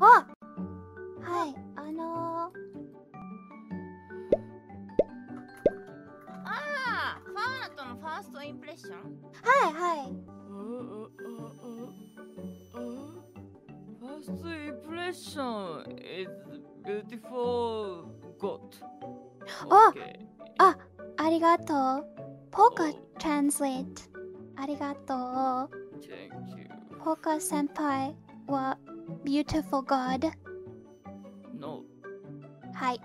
あはい、あの、あファーナとのファーストインプレッション？はいはい。ファーストインプレッション is beautiful goat. あ、あ、ありがとう。ポーカー translate。ありがとう。ポーカー先輩。は beautiful God。No. はい。